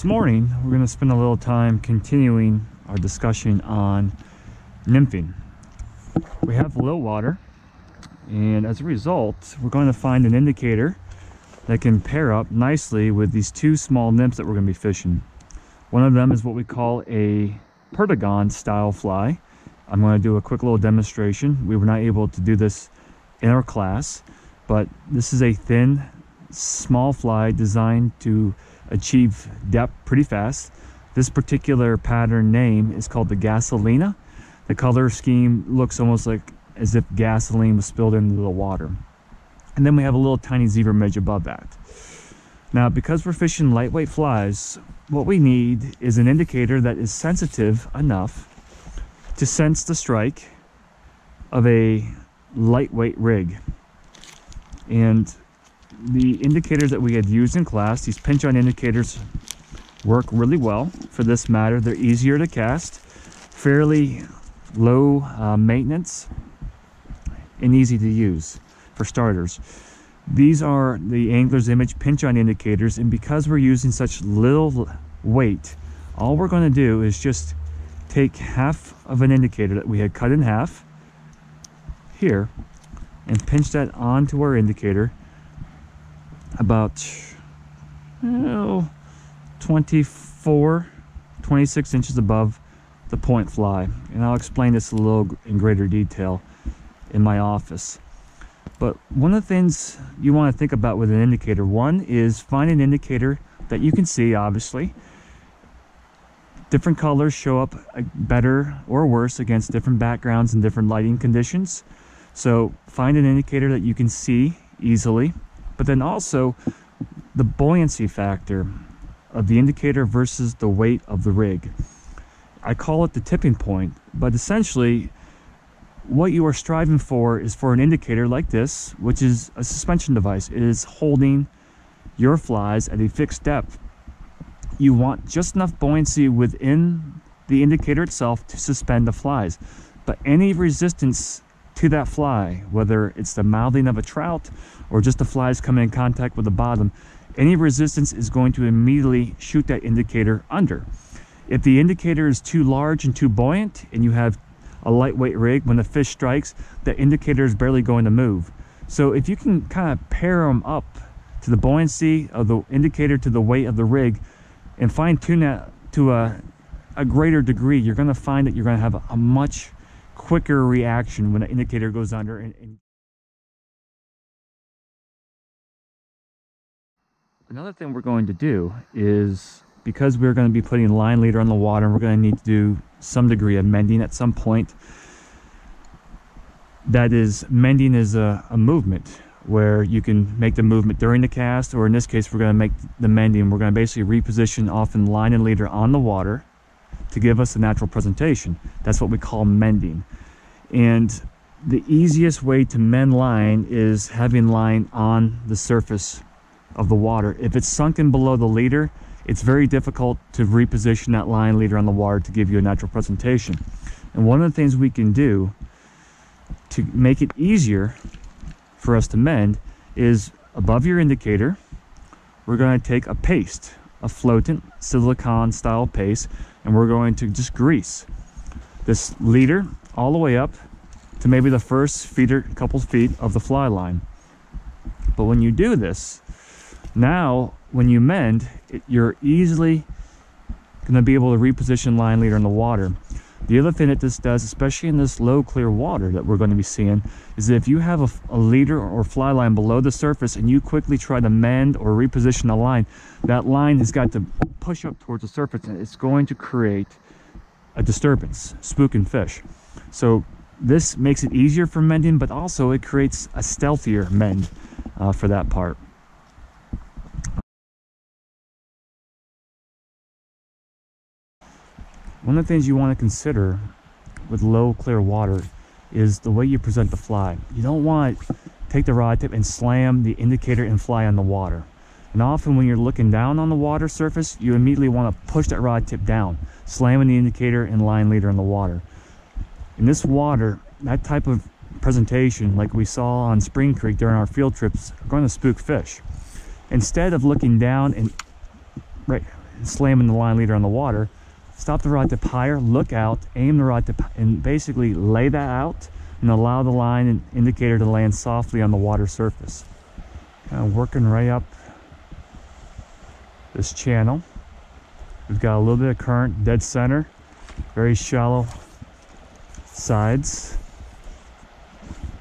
this morning we're going to spend a little time continuing our discussion on nymphing. We have low water and as a result we're going to find an indicator that can pair up nicely with these two small nymphs that we're going to be fishing. One of them is what we call a Perdigon style fly. I'm going to do a quick little demonstration. We were not able to do this in our class, but this is a thin, small fly designed to achieve depth pretty fast. This particular pattern name is called the Gasolina. The color scheme looks almost like as if gasoline was spilled into the water. And then we have a little tiny zebra midge above that. Now, because we're fishing lightweight flies, what we need is an indicator that is sensitive enough to sense the strike of a lightweight rig. And the indicators that we had used in class, these pinch on indicators work really well for this matter. They're easier to cast, fairly low uh, maintenance, and easy to use for starters. These are the Angler's Image pinch on indicators, and because we're using such little weight, all we're going to do is just take half of an indicator that we had cut in half here and pinch that onto our indicator about oh, 24 26 inches above the point fly. And I'll explain this a little in greater detail in my office. But one of the things you want to think about with an indicator one is find an indicator that you can see obviously. Different colors show up uh, better or worse against different backgrounds and different lighting conditions. So find an indicator that you can see easily but then also the buoyancy factor of the indicator versus the weight of the rig. I call it the tipping point, but essentially what you are striving for is for an indicator like this, which is a suspension device. It is holding your flies at a fixed depth. You want just enough buoyancy within the indicator itself to suspend the flies, but any resistance to that fly, whether it's the mouthing of a trout or just the flies coming in contact with the bottom, any resistance is going to immediately shoot that indicator under. If the indicator is too large and too buoyant and you have a lightweight rig, when the fish strikes, the indicator is barely going to move. So if you can kind of pair them up to the buoyancy of the indicator to the weight of the rig and fine tune that to a, a greater degree, you're going to find that you're going to have a much quicker reaction when an indicator goes under. And, and Another thing we're going to do is because we're going to be putting line leader on the water and we're going to need to do some degree of mending at some point. That is, mending is a, a movement where you can make the movement during the cast or in this case we're going to make the mending. We're going to basically reposition often line and leader on the water to give us a natural presentation. That's what we call mending. And the easiest way to mend line is having line on the surface of the water. If it's sunken below the leader, it's very difficult to reposition that line leader on the water to give you a natural presentation. And one of the things we can do to make it easier for us to mend is above your indicator, we're going to take a paste, a floatant silicone style paste, and we're going to just grease this leader all the way up to maybe the first feeder couple feet of the fly line. But when you do this, now when you mend, it, you're easily going to be able to reposition line leader in the water. The other thing that this does, especially in this low clear water that we're going to be seeing, is that if you have a, a, leader or fly line below the surface and you quickly try to mend or reposition the line, that line has got to push up towards the surface and it's going to create a disturbance, spooking fish. So this makes it easier for mending, but also it creates a stealthier mend uh, for that part. One of the things you want to consider with low clear water is the way you present the fly. You don't want to take the rod tip and slam the indicator and fly on the water. And often when you're looking down on the water surface, you immediately want to push that rod tip down, slamming the indicator and line leader in the water. In this water, that type of presentation, like we saw on Spring Creek during our field trips, are going to spook fish. Instead of looking down and right slamming the line leader on the water, stop the rod tip higher, look out, aim the rod tip, and basically lay that out and allow the line and indicator to land softly on the water surface. Kind of working right up this channel. We've got a little bit of current, dead center, very shallow sides.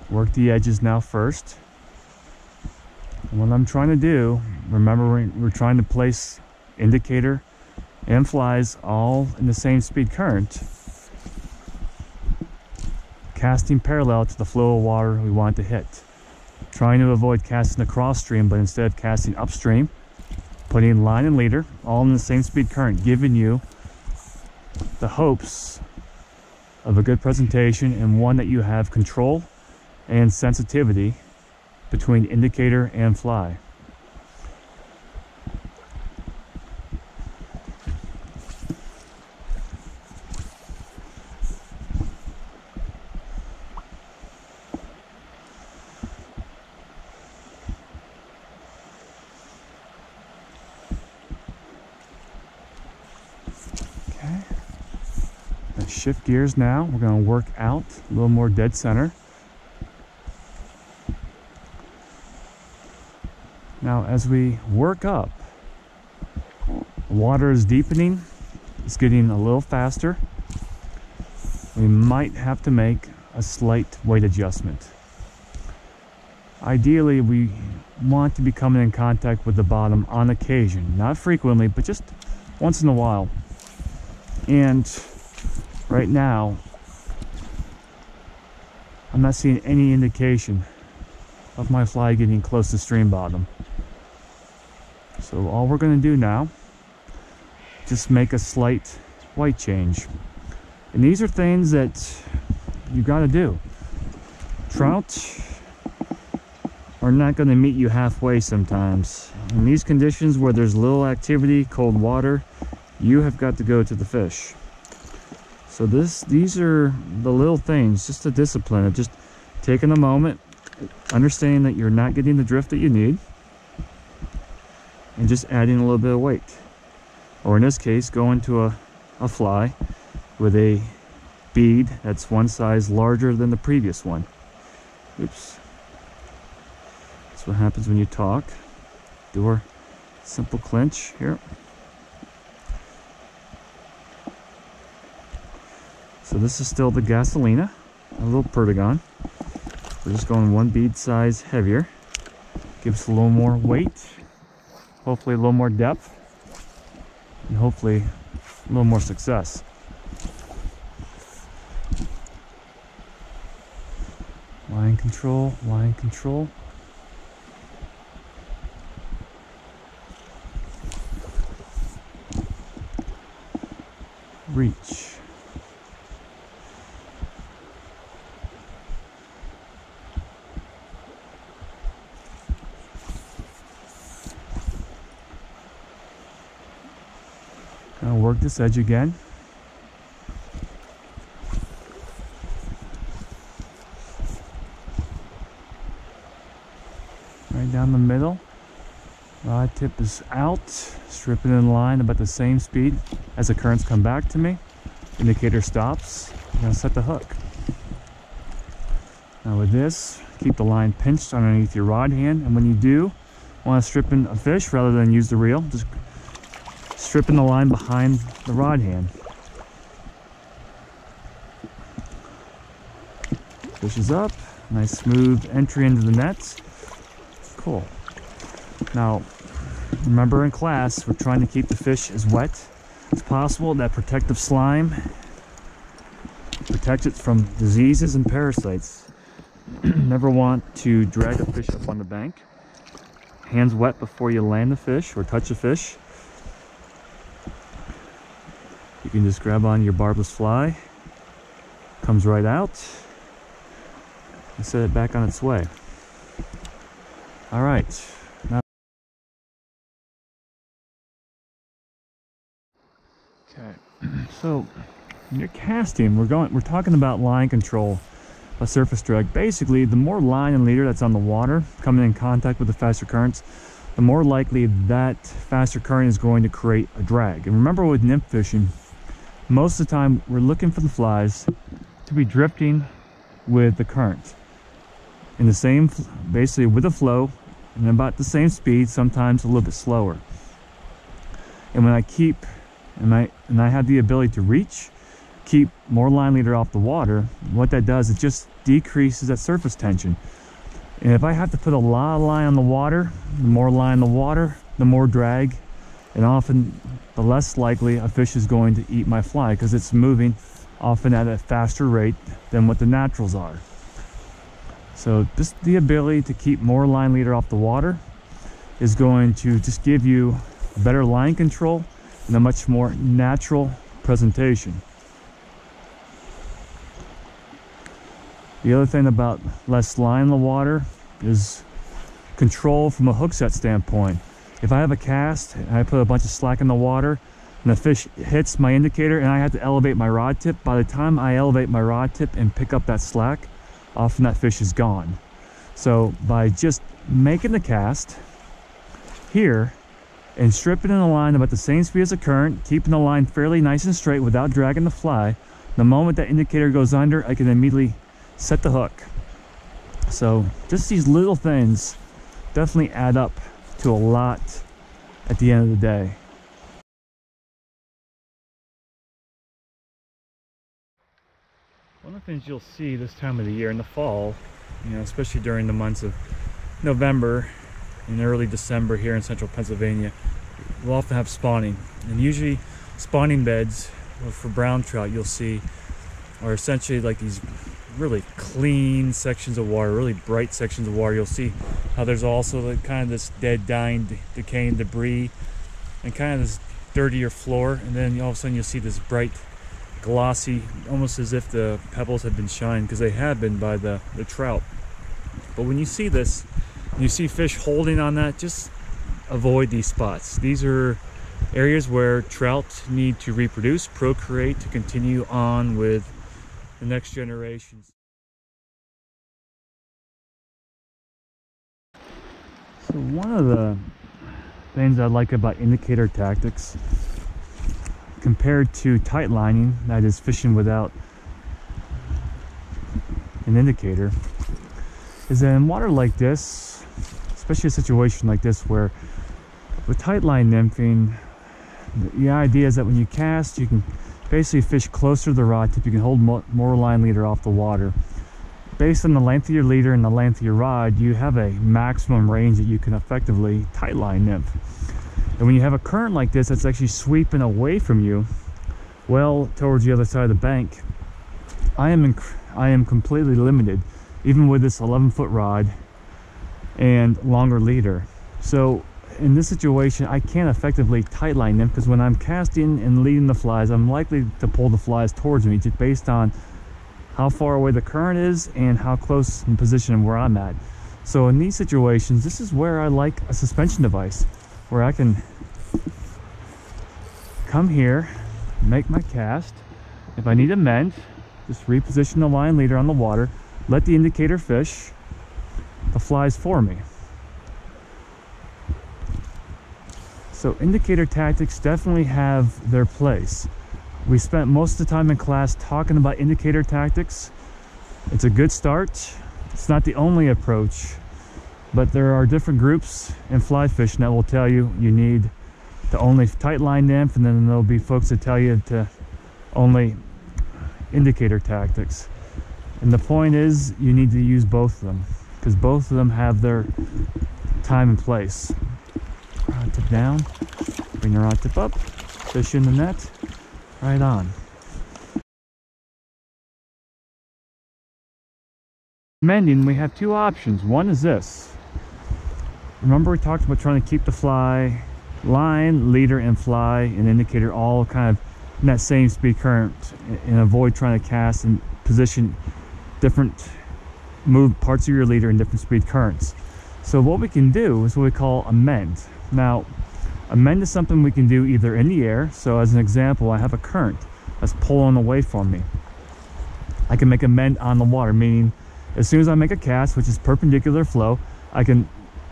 Work the edges now first. And what I'm trying to do, remember we're trying to place indicator and flies all in the same speed current casting parallel to the flow of water we want to hit. Trying to avoid casting across stream, but instead of casting upstream, putting line and leader all in the same speed current, giving you the hopes of a good presentation and one that you have control and sensitivity between indicator and fly. Shift gears now. We're going to work out a little more dead center. Now, as we work up, water is deepening. It's getting a little faster. We might have to make a slight weight adjustment. Ideally, we want to be coming in contact with the bottom on occasion, not frequently, but just once in a while. And right now I'm not seeing any indication of my fly getting close to stream bottom. So all we're going to do now just make a slight white change. And these are things that you got to do. Trout are not going to meet you halfway sometimes. In these conditions where there's little activity cold water you have got to go to the fish so this, these are the little things, just a discipline of just taking a moment, understanding that you're not getting the drift that you need, and just adding a little bit of weight. Or in this case, going to a, a fly with a bead that's one size larger than the previous one. Oops. That's what happens when you talk. Do our simple clinch here. This is still the Gasolina, a little Perdigon. We're just going one bead size heavier. Gives a little more weight, hopefully a little more depth, and hopefully a little more success. Line control, line control. Reach. Gonna work this edge again. Right down the middle. Rod tip is out, stripping in line about the same speed as the currents come back to me. Indicator stops. I'm gonna set the hook. Now with this, keep the line pinched underneath your rod hand, and when you do want to strip in a fish rather than use the reel, just stripping the line behind the rod hand. Fish is up, nice smooth entry into the nets. Cool. Now, remember in class, we're trying to keep the fish as wet as possible. That protective slime protects it from diseases and parasites. Never want to drag a fish up on the bank. Hands wet before you land the fish or touch the fish. You can just grab on your barbless fly, comes right out, and set it back on its way. All right. Now okay. So you're casting, we're going we're talking about line control a surface drag. Basically, the more line and leader that's on the water coming in contact with the faster currents, the more likely that faster current is going to create a drag. And remember with nymph fishing, most of the time we're looking for the flies to be drifting with the current in the same, basically with the flow and about the same speed, sometimes a little bit slower. And when I keep, and I, and I have the ability to reach, keep more line leader off the water, what that does, it just decreases that surface tension. And if I have to put a lot of line on the water, the more line in the water, the more drag, and often the less likely a fish is going to eat my fly because it's moving often at a faster rate than what the naturals are. So just the ability to keep more line leader off the water is going to just give you better line control and a much more natural presentation. The other thing about less line in the water is control from a hook set standpoint. If I have a cast and I put a bunch of slack in the water and the fish hits my indicator and I have to elevate my rod tip, by the time I elevate my rod tip and pick up that slack, often that fish is gone. So by just making the cast here and stripping in the line about the same speed as the current, keeping the line fairly nice and straight without dragging the fly, the moment that indicator goes under, I can immediately set the hook. So just these little things definitely add up to a lot at the end of the day. One of the things you'll see this time of the year in the fall, you know, especially during the months of November and early December here in central Pennsylvania, we'll often have spawning. And usually spawning beds for brown trout you'll see are essentially like these really clean sections of water, really bright sections of water. You'll see how there's also the, kind of this dead, dying, decaying debris and kind of this dirtier floor. And then all of a sudden you'll see this bright, glossy, almost as if the pebbles had been shined because they have been by the, the trout. But when you see this, you see fish holding on that, just avoid these spots. These are areas where trout need to reproduce, procreate to continue on with the next generations. So one of the things I like about indicator tactics compared to tight lining, that is fishing without an indicator, is that in water like this, especially a situation like this where with tight line nymphing, the idea is that when you cast, you can basically fish closer to the rod tip. You can hold more line leader off the water. Based on the length of your leader and the length of your rod, you have a maximum range that you can effectively tight line nymph. And when you have a current like this that's actually sweeping away from you, well towards the other side of the bank, I am I am completely limited, even with this 11 foot rod and longer leader. So in this situation, I can't effectively tight line them because when I'm casting and leading the flies, I'm likely to pull the flies towards me just based on how far away the current is and how close in position where I'm at. So in these situations, this is where I like a suspension device where I can come here, make my cast. If I need a mend, just reposition the line leader on the water, let the indicator fish the flies for me. So indicator tactics definitely have their place. We spent most of the time in class talking about indicator tactics. It's a good start. It's not the only approach, but there are different groups in fly fishing that will tell you you need to only tight line nymph, and then there'll be folks that tell you to only indicator tactics. And the point is you need to use both of them because both of them have their time and place rod tip down, bring the rod tip up, fish in the net, right on. Mending, we have two options. One is this. Remember we talked about trying to keep the fly line, leader, and fly and indicator all kind of in that same speed current and avoid trying to cast and position different move parts of your leader in different speed currents. So what we can do is what we call a mend. Now, a mend is something we can do either in the air. So as an example, I have a current that's pulling away from me. I can make a mend on the water, meaning as soon as I make a cast, which is perpendicular flow, I can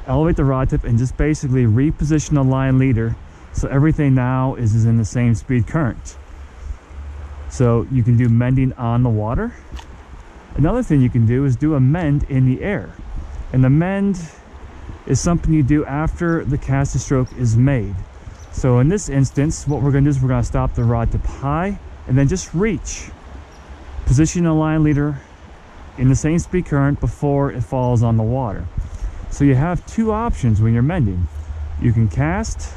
elevate the rod tip and just basically reposition the line leader so everything now is, is in the same speed current. So you can do mending on the water. Another thing you can do is do a mend in the air. And the mend is something you do after the casting stroke is made. So in this instance, what we're gonna do is we're gonna stop the rod tip high and then just reach. Position the line leader in the same speed current before it falls on the water. So you have two options when you're mending. You can cast,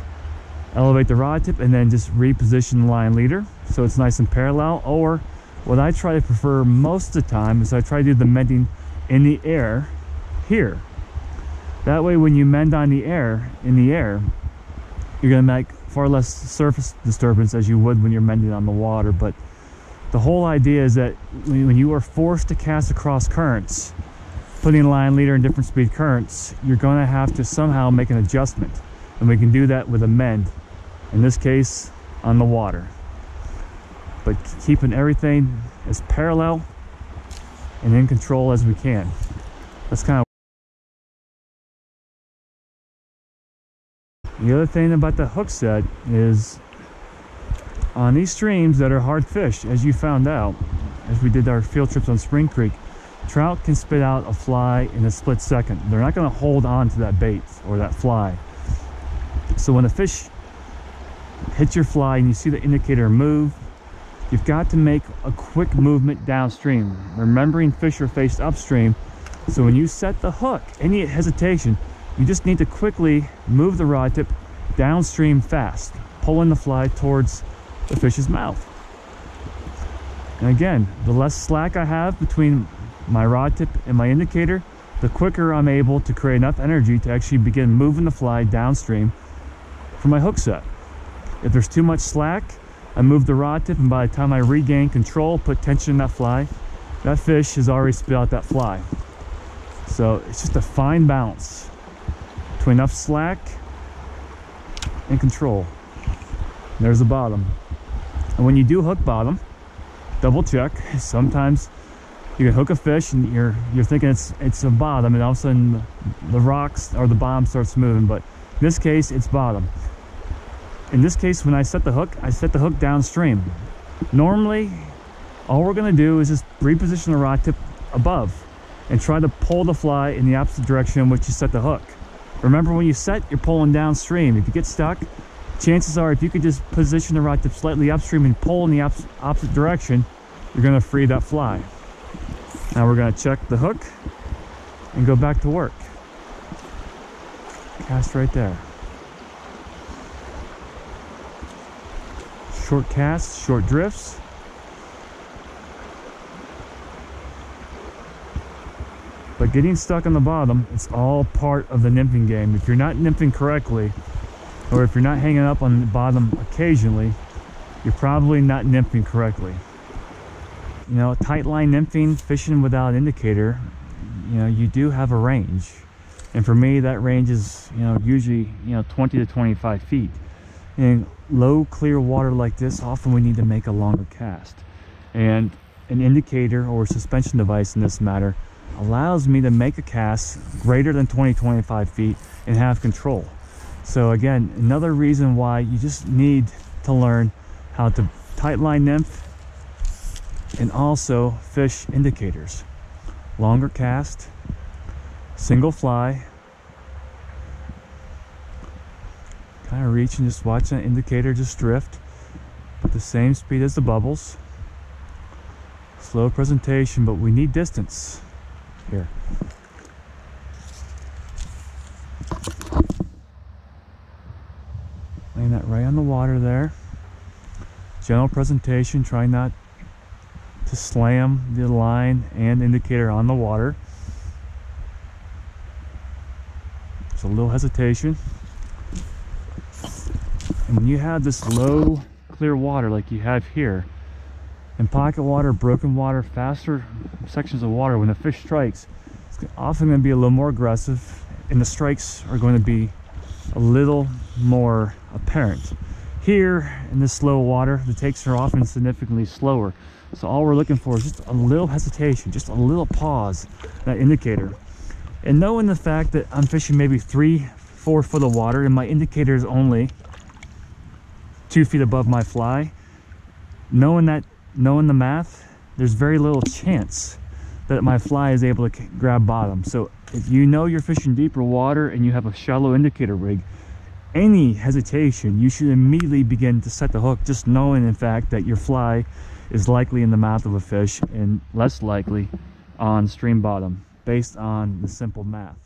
elevate the rod tip, and then just reposition the line leader so it's nice and parallel. Or what I try to prefer most of the time is I try to do the mending in the air here. That way when you mend on the air, in the air, you're gonna make far less surface disturbance as you would when you're mending on the water. But the whole idea is that when you are forced to cast across currents, putting line leader in different speed currents, you're gonna have to somehow make an adjustment. And we can do that with a mend, in this case, on the water. But keeping everything as parallel and in control as we can. That's kind of The other thing about the hook set is on these streams that are hard fish, as you found out, as we did our field trips on Spring Creek, trout can spit out a fly in a split second. They're not going to hold on to that bait or that fly. So when a fish hits your fly and you see the indicator move, you've got to make a quick movement downstream, remembering fish are faced upstream. So when you set the hook, any hesitation, you just need to quickly move the rod tip downstream fast, pulling the fly towards the fish's mouth. And again, the less slack I have between my rod tip and my indicator, the quicker I'm able to create enough energy to actually begin moving the fly downstream for my hook set. If there's too much slack, I move the rod tip and by the time I regain control, put tension in that fly, that fish has already spit out that fly. So it's just a fine balance between enough slack and control. There's the bottom. And when you do hook bottom, double check. Sometimes you can hook a fish and you're you're thinking it's it's a bottom and all of a sudden the rocks or the bottom starts moving. But in this case, it's bottom. In this case, when I set the hook, I set the hook downstream. Normally, all we're gonna do is just reposition the rod tip above and try to pull the fly in the opposite direction in which you set the hook. Remember when you set, you're pulling downstream. If you get stuck, chances are if you could just position the rod tip slightly upstream and pull in the op opposite direction, you're gonna free that fly. Now we're gonna check the hook and go back to work. Cast right there. Short casts, short drifts. But getting stuck on the bottom, it's all part of the nymphing game. If you're not nymphing correctly, or if you're not hanging up on the bottom occasionally, you're probably not nymphing correctly. You know, tight line nymphing, fishing without indicator, you know, you do have a range. And for me, that range is, you know, usually, you know, 20 to 25 feet. In low, clear water like this, often we need to make a longer cast. And an indicator or suspension device in this matter allows me to make a cast greater than 20 25 feet and have control. So again another reason why you just need to learn how to tight line nymph and also fish indicators. Longer cast single fly kind of reach and just watch that indicator just drift at the same speed as the bubbles. Slow presentation but we need distance here. Laying that right on the water there. General presentation, try not to slam the line and indicator on the water. There's a little hesitation. And when you have this low, clear water like you have here, in pocket water, broken water, faster sections of water, when the fish strikes, it's often going to be a little more aggressive and the strikes are going to be a little more apparent. Here in this slow water, the takes are often significantly slower. So all we're looking for is just a little hesitation, just a little pause, that indicator. And knowing the fact that I'm fishing maybe three, four foot of water and my indicator is only two feet above my fly, knowing that, knowing the math, there's very little chance that my fly is able to grab bottom. So if you know you're fishing deeper water and you have a shallow indicator rig, any hesitation, you should immediately begin to set the hook, just knowing in fact that your fly is likely in the mouth of a fish and less likely on stream bottom based on the simple math.